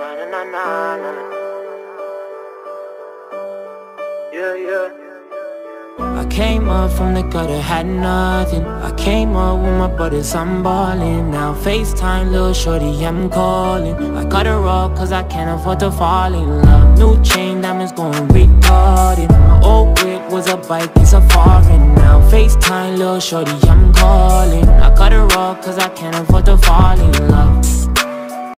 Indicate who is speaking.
Speaker 1: na na na na. Yeah, yeah.
Speaker 2: I came up from the gutter, had nothing. I came up with my buddies, I'm ballin' Now. FaceTime, little shorty, I'm calling I cut her off cause I can't afford to fall in love. New chain, diamonds going retarded. My old whip was a bike, it's a foreign Now. FaceTime, little shorty, I'm calling I cut her off cause I can't afford to fall in love.